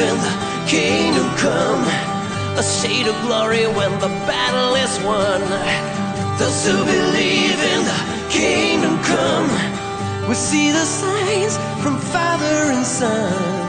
when the kingdom come, a state of glory when the battle is won. Those who believe in the kingdom come, we see the signs from Father and Son.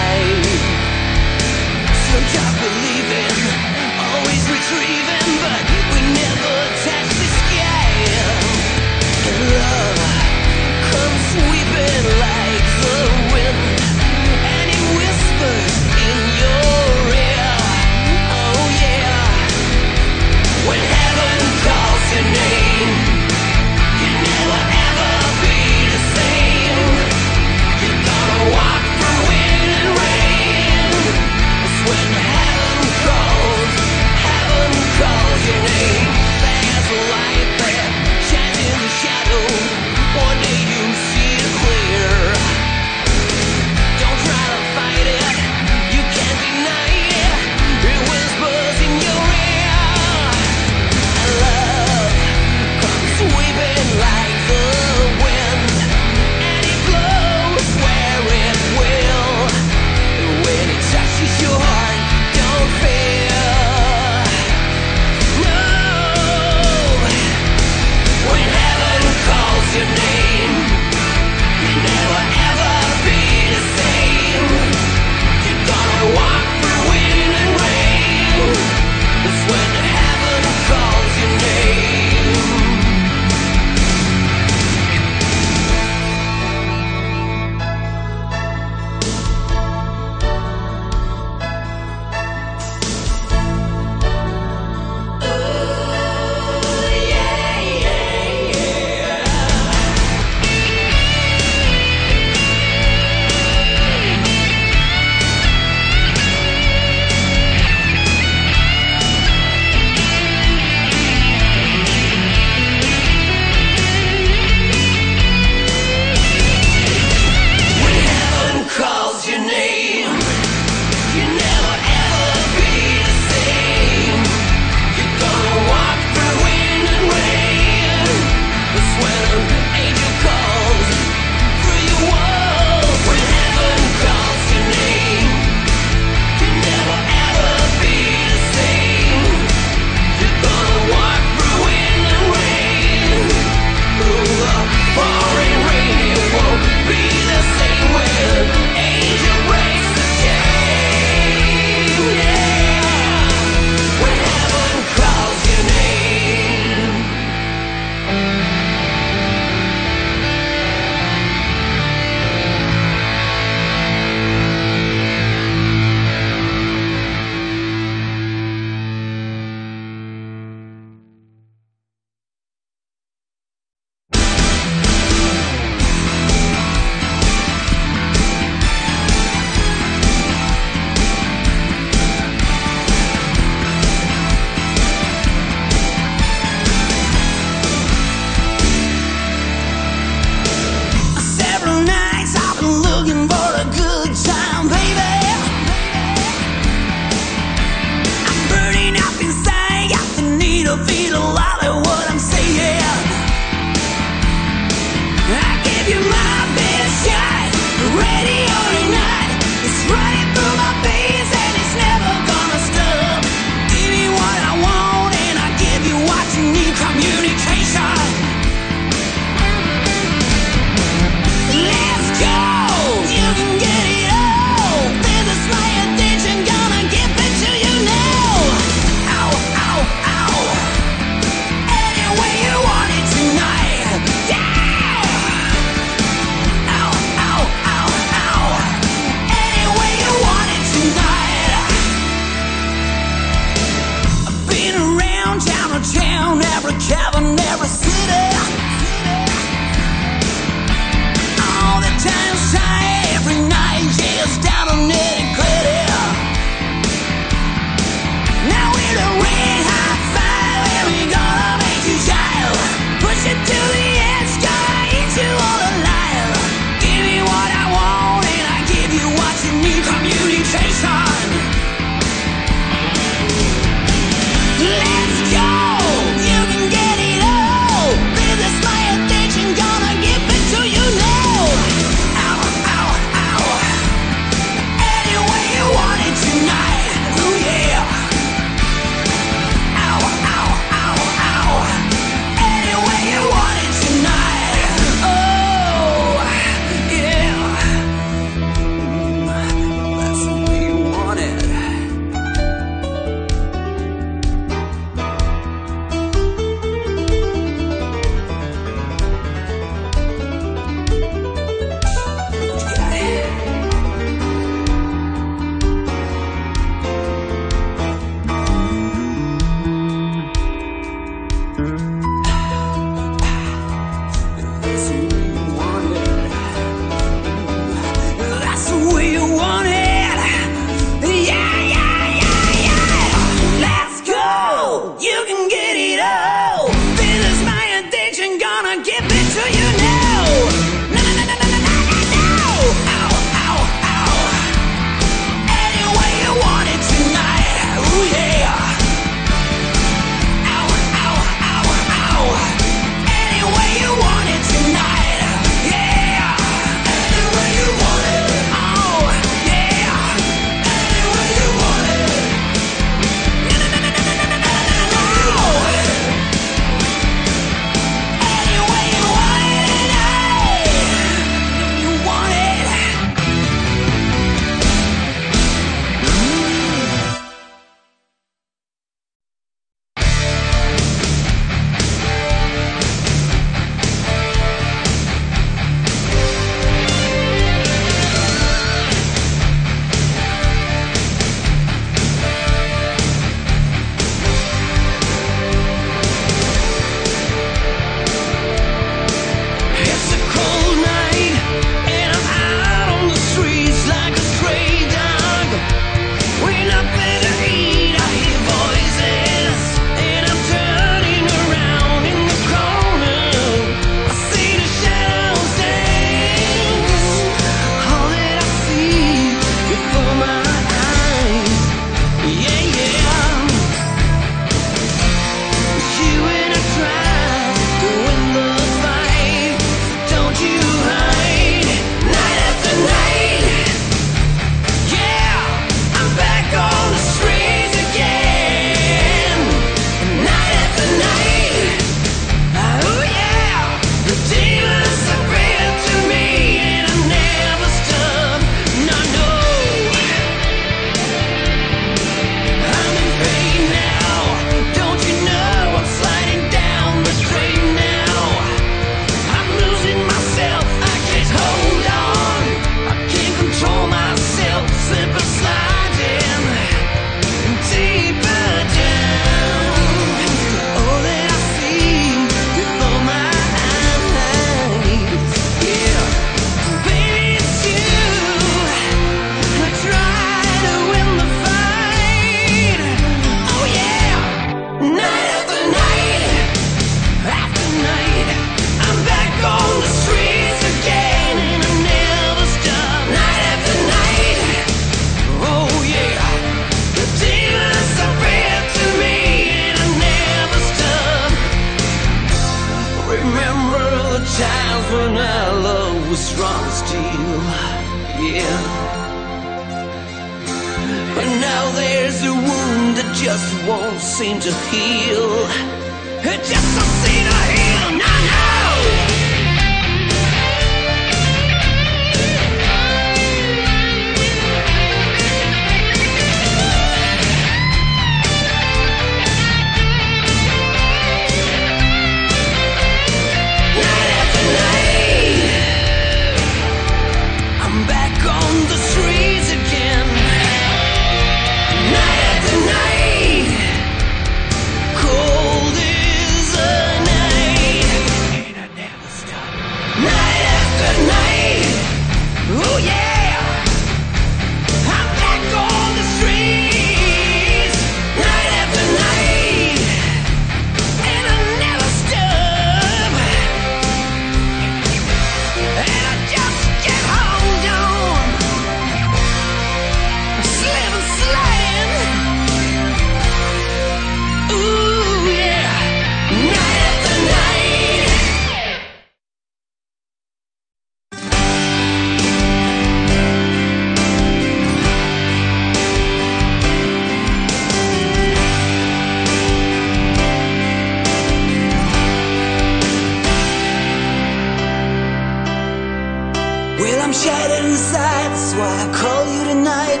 Well, I'm shattered inside, that's why I call you tonight.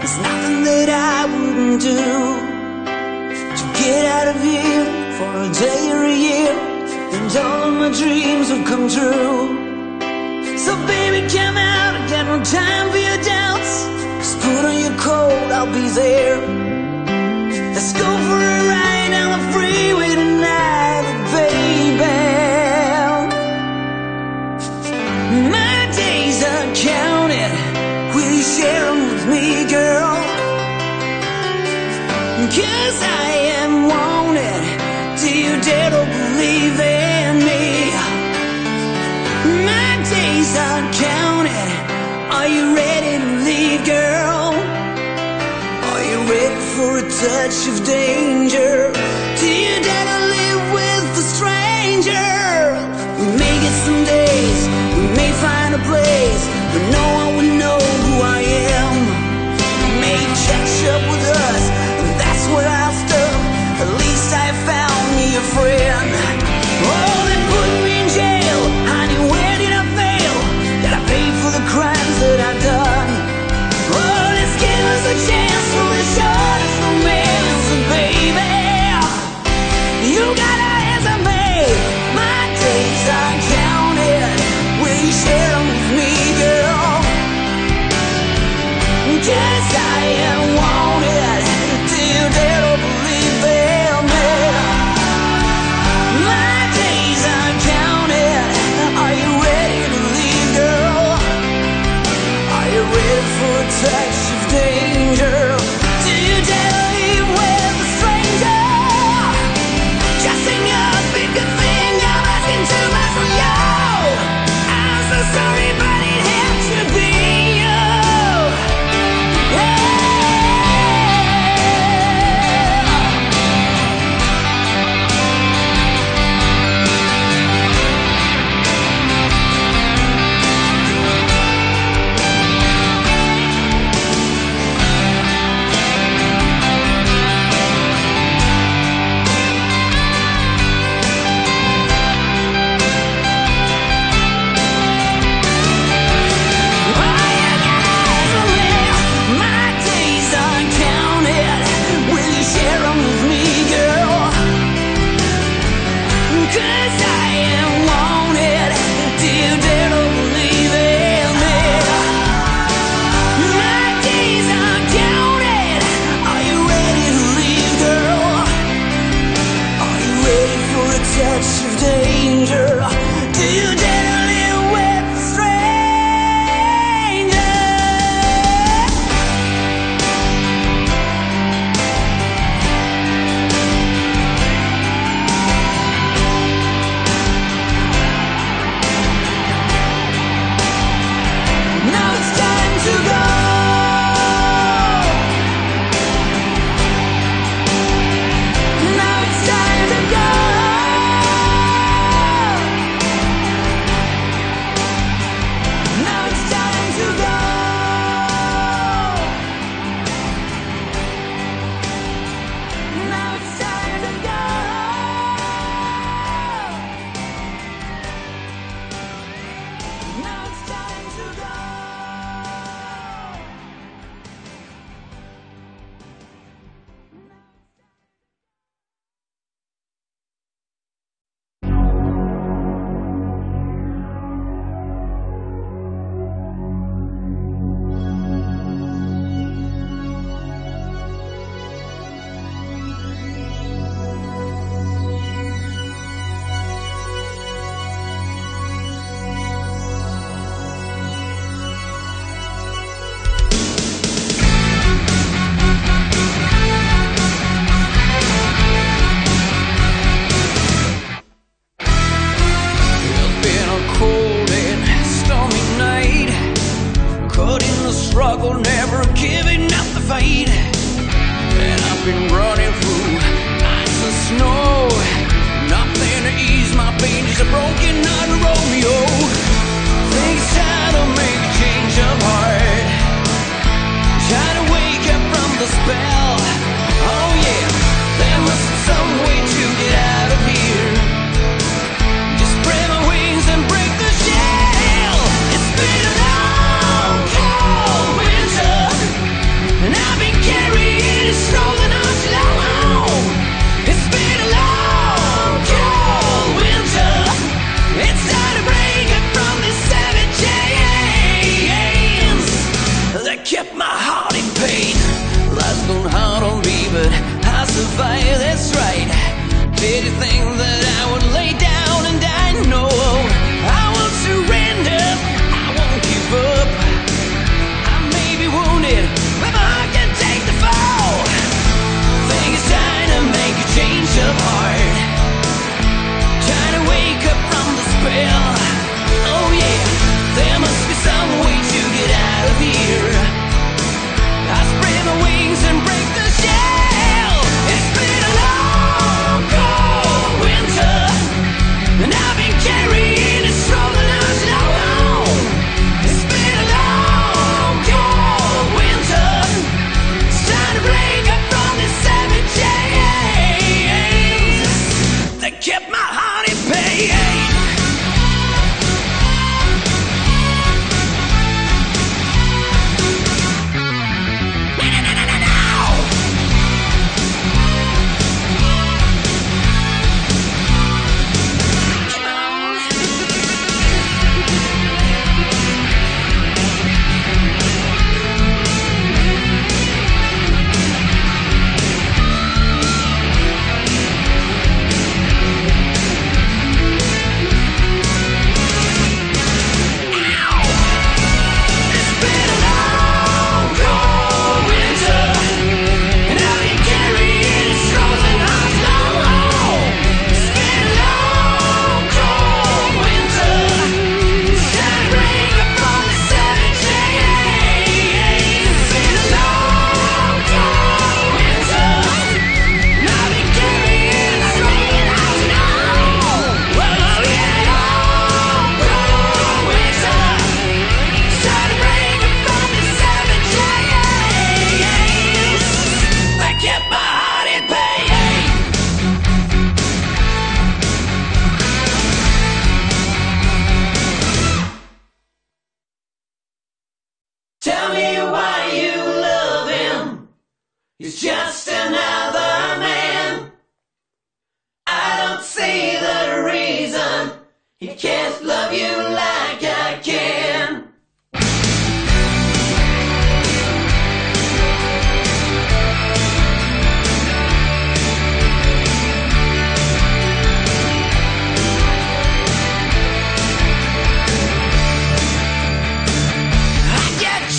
There's nothing that I wouldn't do to get out of here for a day or a year, and all of my dreams will come true. So, baby, come out, I got no time for your doubts. Just put on your coat, I'll be there. Let's go for a ride down the freeway tonight, baby. Cause I am wanted. Do you dare to believe in me? My days are counted. Are you ready to leave, girl? Are you ready for a touch of danger? Do you dare to live with a stranger? We may get some days, we may find a place, but no one will know who I am. You may catch up friend.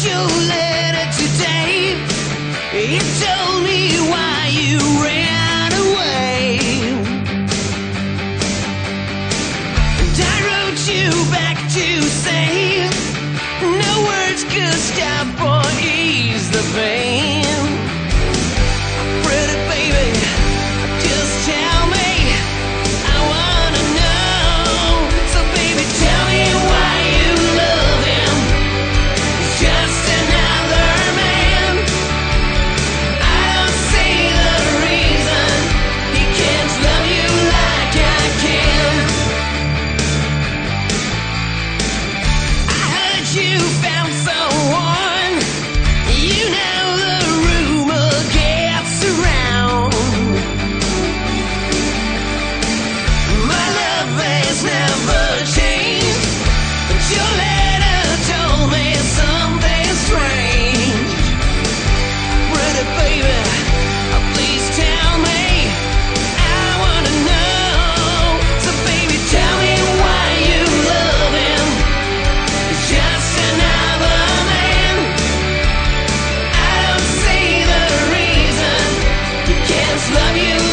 Your letter today. It told me love you.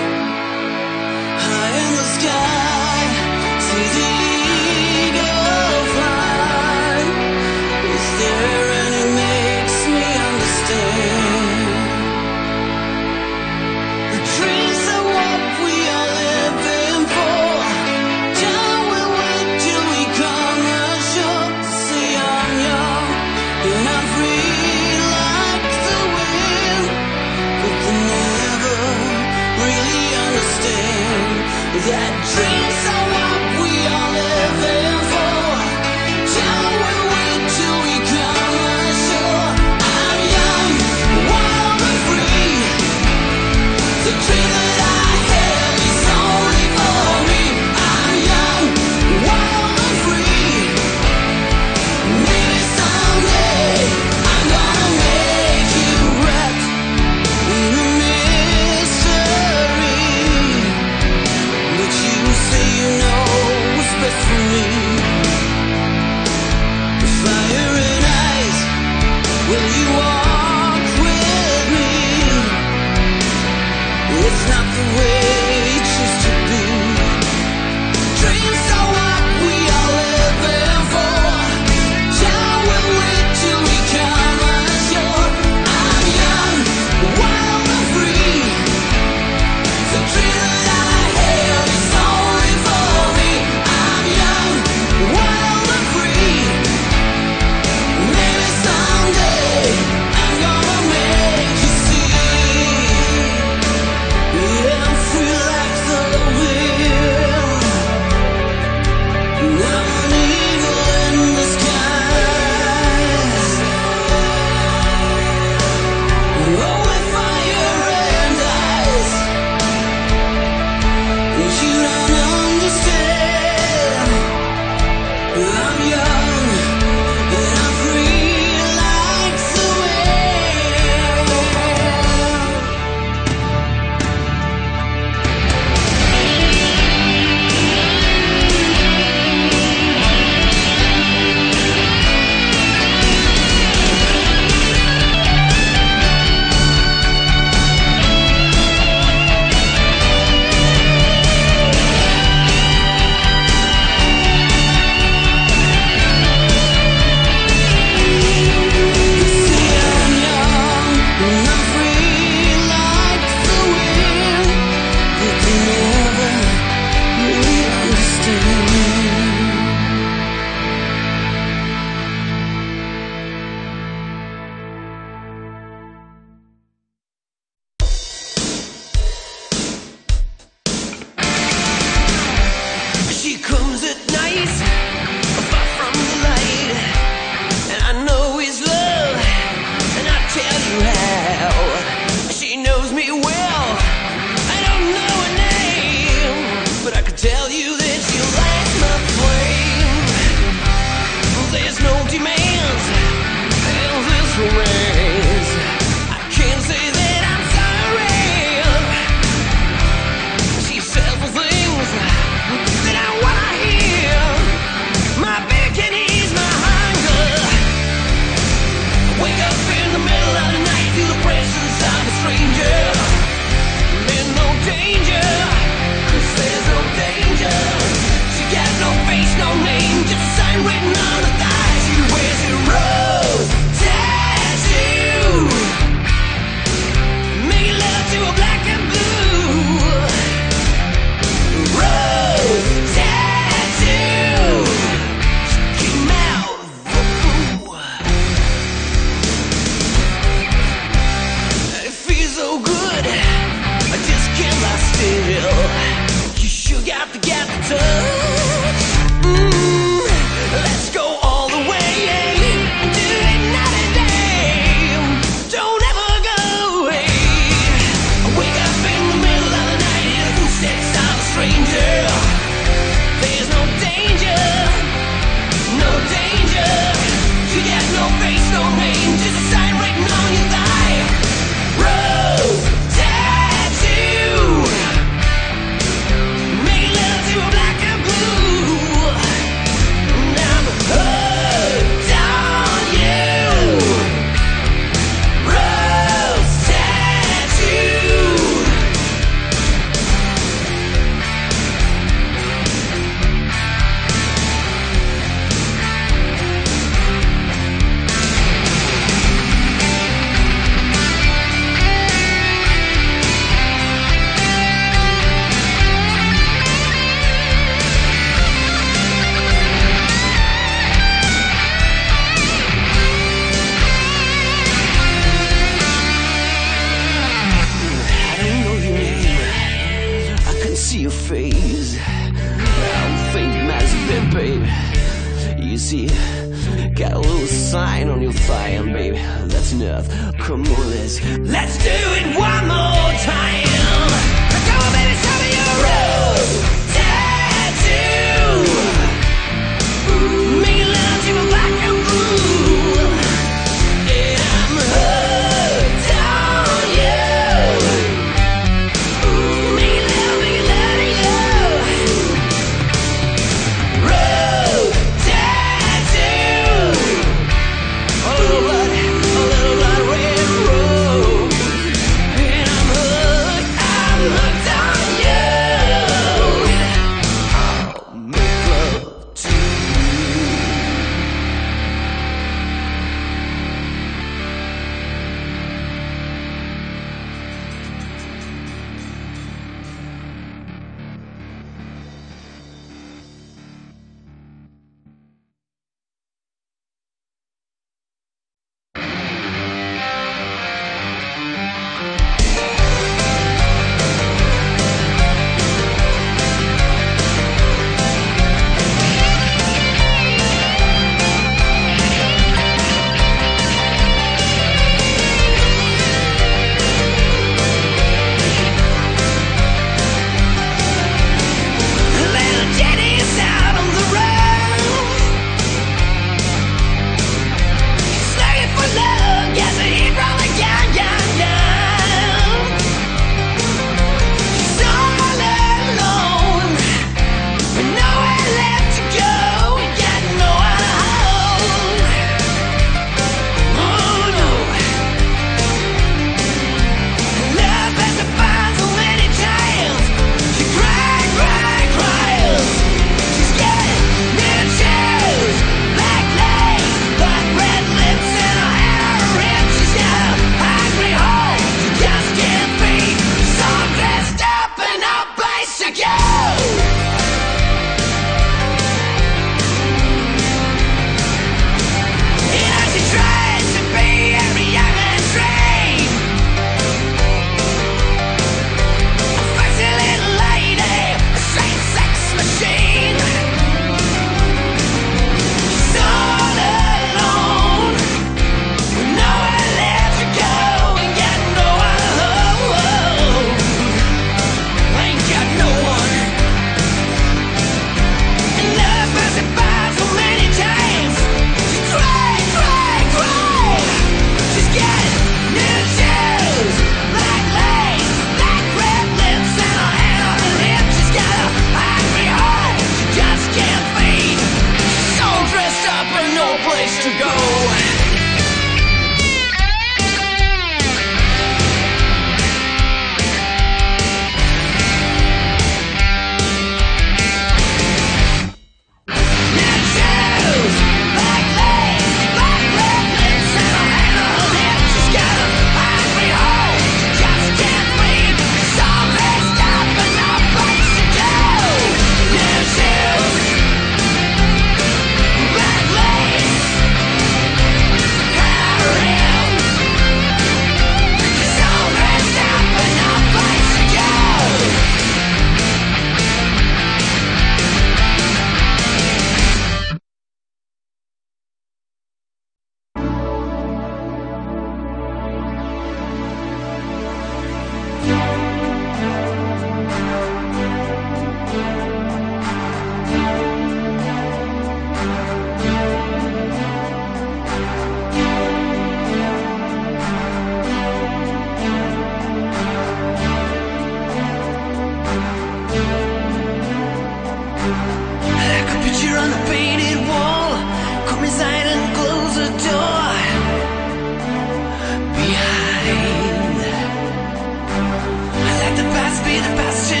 Past be the past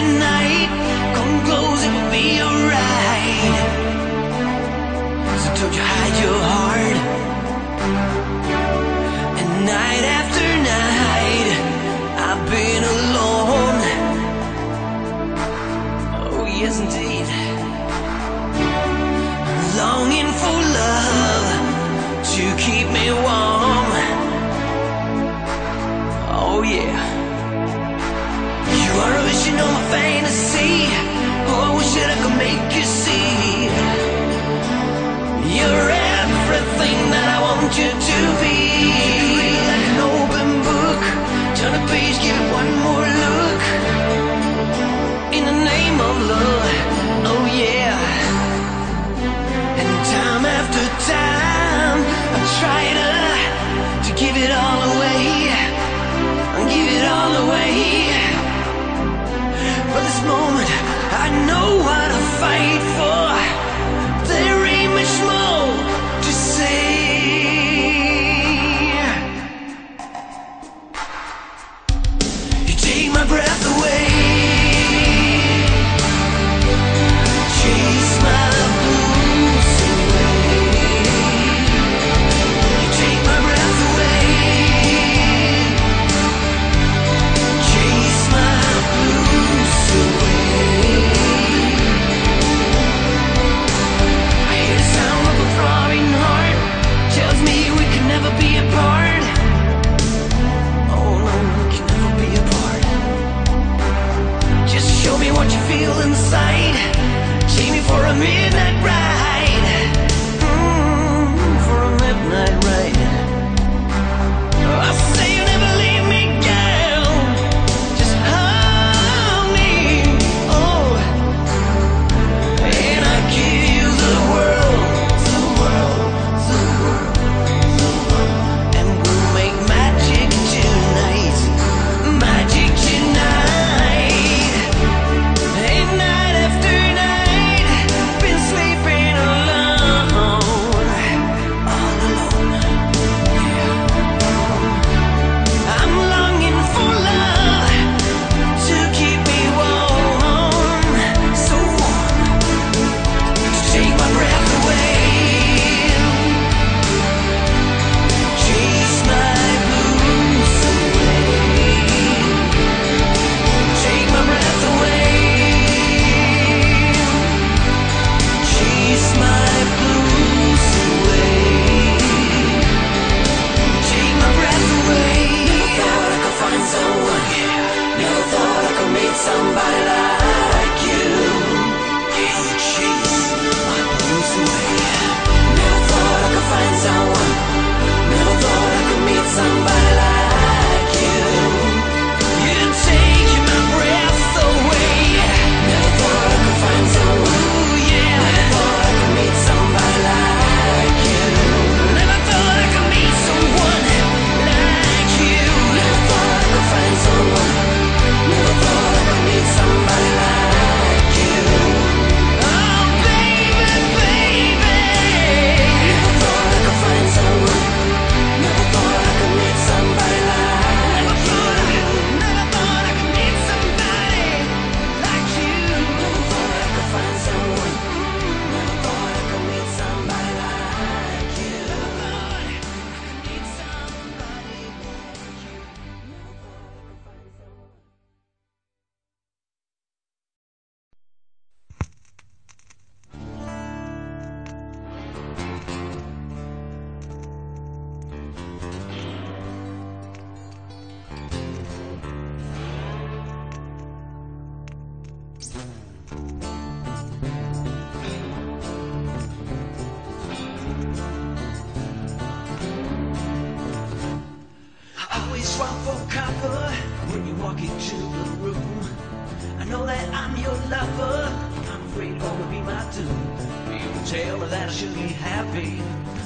doom. People tell me that I should be happy.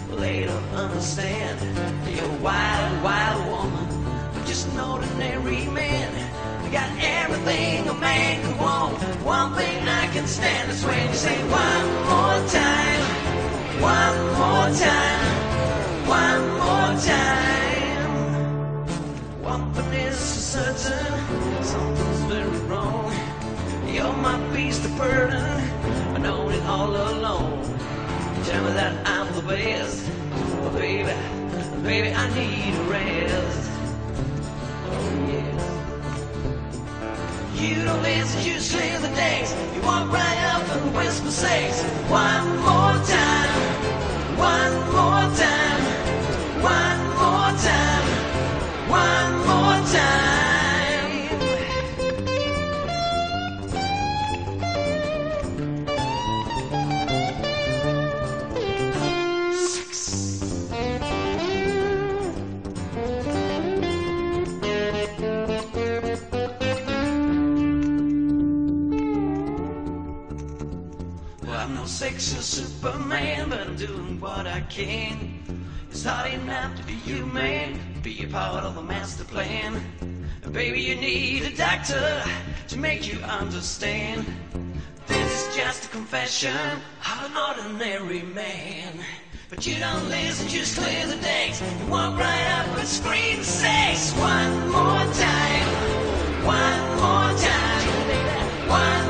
Later understand you're a wild, wild woman. I'm just an ordinary man. I got everything a man could want. One thing I can stand is when you say one more time, one more time, one more time. One thing is certain, something's very wrong. You're my beast of burden, all alone. Tell me that I'm the best, but baby, baby, I need a rest. Oh yeah. You don't listen, you slay the days. You walk right up and whisper says, one more time, king. It's hard enough to be human, be a part of a master plan. Baby, you need a doctor to make you understand. This is just a confession of an ordinary man. But you don't listen, just clear the decks and walk right up and scream sex one more time. One more time. One